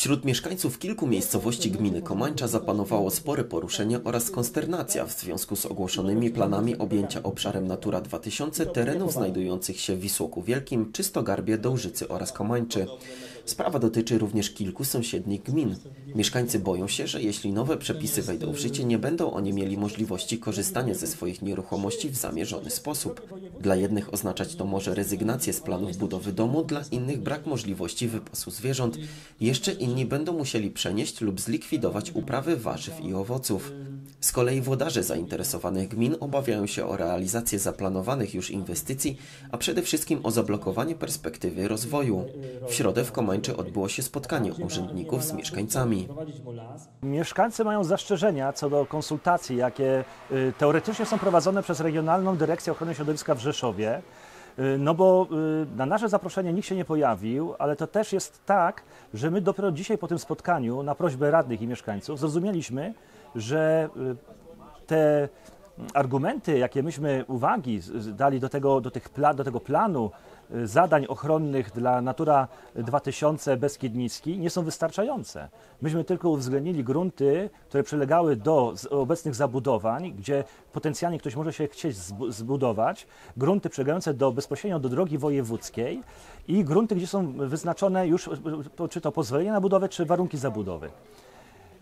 Wśród mieszkańców kilku miejscowości gminy Komańcza zapanowało spore poruszenie oraz konsternacja w związku z ogłoszonymi planami objęcia obszarem Natura 2000 terenów znajdujących się w Wisłoku Wielkim, Czystogarbie, Dołżycy oraz Komańczy. Sprawa dotyczy również kilku sąsiednich gmin. Mieszkańcy boją się, że jeśli nowe przepisy wejdą w życie, nie będą oni mieli możliwości korzystania ze swoich nieruchomości w zamierzony sposób. Dla jednych oznaczać to może rezygnację z planów budowy domu, dla innych brak możliwości wypasu zwierząt. Jeszcze inni będą musieli przenieść lub zlikwidować uprawy warzyw i owoców. Z kolei włodarze zainteresowanych gmin obawiają się o realizację zaplanowanych już inwestycji, a przede wszystkim o zablokowanie perspektywy rozwoju. W środę w Komańczy odbyło się spotkanie urzędników z mieszkańcami. Mieszkańcy mają zastrzeżenia co do konsultacji, jakie y, teoretycznie są prowadzone przez Regionalną Dyrekcję Ochrony Środowiska w Rzeszowie. Y, No bo y, na nasze zaproszenie nikt się nie pojawił, ale to też jest tak, że my dopiero dzisiaj po tym spotkaniu, na prośbę radnych i mieszkańców, zrozumieliśmy, że y, te argumenty, jakie myśmy uwagi dali do tego, do tych pla, do tego planu y, zadań ochronnych dla Natura 2000 Beskid Niski nie są wystarczające. Myśmy tylko uwzględnili grunty, które przylegały do obecnych zabudowań, gdzie potencjalnie ktoś może się chcieć zbu- zbudować, grunty przylegające do, bezpośrednio do drogi wojewódzkiej i grunty, gdzie są wyznaczone już y, czy to pozwolenie na budowę, czy warunki zabudowy.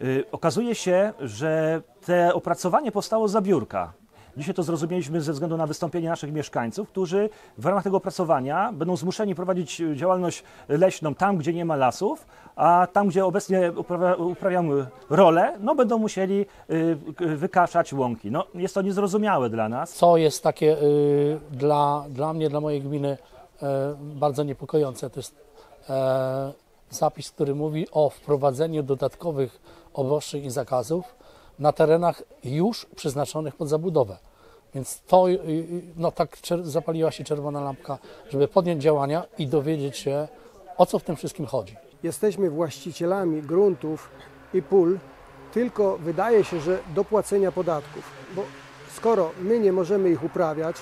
Y, Okazuje się, że te opracowanie powstało za biurka. Dzisiaj to zrozumieliśmy ze względu na wystąpienie naszych mieszkańców, którzy w ramach tego opracowania będą zmuszeni prowadzić y, działalność leśną tam, gdzie nie ma lasów, a tam, gdzie obecnie uprawia, uprawiają rolę, no będą musieli y, wykaszać łąki. No, jest to niezrozumiałe dla nas. co jest takie y, dla, dla mnie, dla mojej gminy y, bardzo niepokojące. To jest e, zapis, który mówi o wprowadzeniu dodatkowych obostrzeń i zakazów na terenach już przeznaczonych pod zabudowę. Więc to, y, y, no tak zapaliła się czerwona lampka, żeby podjąć działania i dowiedzieć się, o co w tym wszystkim chodzi. jesteśmy właścicielami gruntów i pól, tylko wydaje się, że do płacenia podatków. Bo skoro my nie możemy ich uprawiać,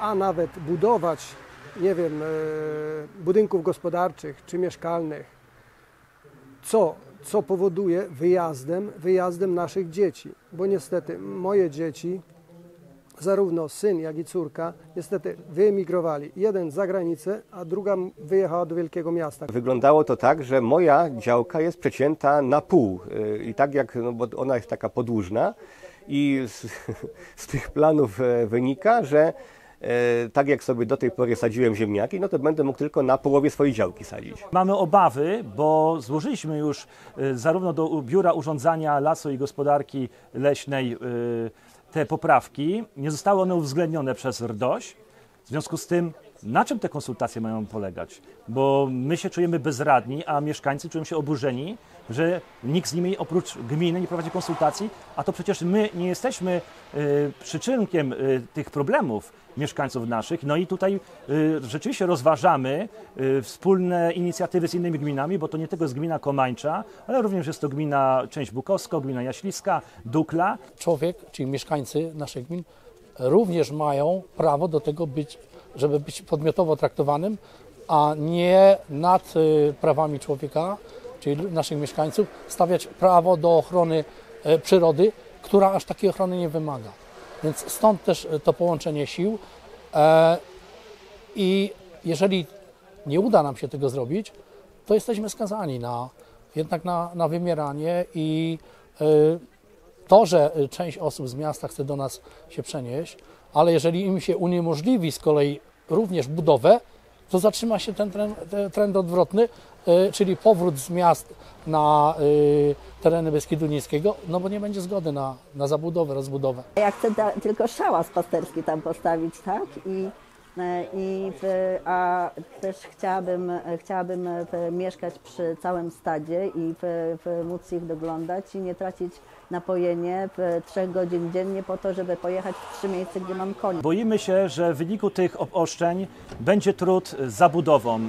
a nawet budować, nie wiem, e, budynków gospodarczych czy mieszkalnych, co, co powoduje wyjazdem, wyjazdem naszych dzieci. Bo niestety moje dzieci, zarówno syn, jak i córka, niestety wyemigrowali. Jeden za granicę, a druga wyjechała do wielkiego miasta. Wyglądało to tak, że moja działka jest przecięta na pół. Y, I tak jak, no bo ona jest taka podłużna i z, z tych planów e, wynika, że tak jak sobie do tej pory sadziłem ziemniaki, no to będę mógł tylko na połowie swojej działki sadzić. Mamy obawy, bo złożyliśmy już y, zarówno do Biura Urządzania Lasu i Gospodarki Leśnej y, te poprawki. Nie zostały one uwzględnione przez RDOŚ. W związku z tym, na czym te konsultacje mają polegać? Bo my się czujemy bezradni, a mieszkańcy czują się oburzeni, że nikt z nimi oprócz gminy nie prowadzi konsultacji, a to przecież my nie jesteśmy y, przyczynkiem y, tych problemów mieszkańców naszych. No i tutaj y, rzeczywiście rozważamy y, wspólne inicjatywy z innymi gminami, bo to nie tylko jest gmina Komańcza, ale również jest to gmina część Bukowska, gmina Jaśliska, Dukla. człowiek, czyli mieszkańcy naszych gmin, również mają prawo do tego być, żeby być podmiotowo traktowanym, a nie nad y, prawami człowieka, czyli naszych mieszkańców, stawiać prawo do ochrony e, przyrody, która aż takiej ochrony nie wymaga. Więc stąd też e, to połączenie sił. E, I jeżeli nie uda nam się tego zrobić, to jesteśmy skazani na, jednak na, na wymieranie i to, że y, część osób z miasta chce do nas się przenieść, ale jeżeli im się uniemożliwi z kolei również budowę, to zatrzyma się ten trend, ten trend odwrotny, y, czyli powrót z miast na y, tereny Beskidu Niskiego, no bo nie będzie zgody na, na zabudowę, rozbudowę. Ja chcę tylko szałas pasterski tam postawić, tak? I, i a też chciałabym, e, chciałabym e, mieszkać przy całym stadzie i móc ich doglądać i nie tracić napojenie w trzech godzin dziennie po to, żeby pojechać w trzy miejsca, gdzie mam konie. Boimy się, że w wyniku tych obostrzeń będzie trud z zabudową.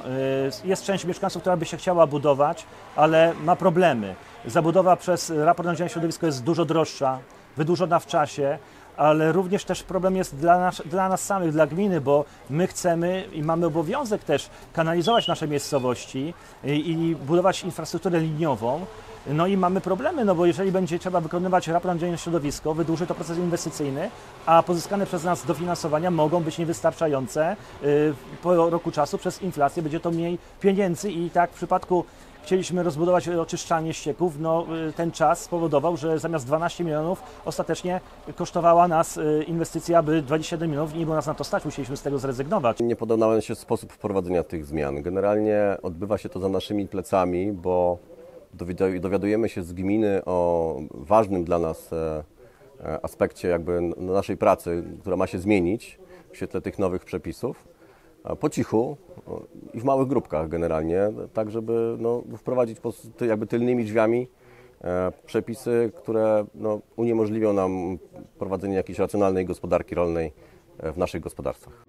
Y, Jest część mieszkańców, która by się chciała budować, ale ma problemy. Zabudowa przez raport na środowisko jest dużo droższa, wydłużona w czasie, ale również też problem jest dla nas, dla nas samych, dla gminy, bo my chcemy i mamy obowiązek też kanalizować nasze miejscowości i, i budować infrastrukturę liniową. No i mamy problemy, no bo jeżeli będzie trzeba wykonywać raport na środowisko, wydłuży to proces inwestycyjny, a pozyskane przez nas dofinansowania mogą być niewystarczające. Y, Po roku czasu przez inflację będzie to mniej pieniędzy i tak w przypadku chcieliśmy rozbudować oczyszczalnię ścieków, no y, ten czas spowodował, że zamiast 12 milionów ostatecznie kosztowała nas y, inwestycja, by 27 milionów nie było nas na to stać, musieliśmy z tego zrezygnować. Nie podobał nam się sposób wprowadzenia tych zmian. Generalnie odbywa się to za naszymi plecami, bo dowiadu- dowiadujemy się z gminy o ważnym dla nas e, e, aspekcie jakby naszej pracy, która ma się zmienić w świetle tych nowych przepisów. Po cichu i w małych grupkach generalnie, tak żeby no, wprowadzić jakby tylnymi drzwiami e, przepisy, które no, uniemożliwią nam prowadzenie jakiejś racjonalnej gospodarki rolnej e, w naszych gospodarstwach.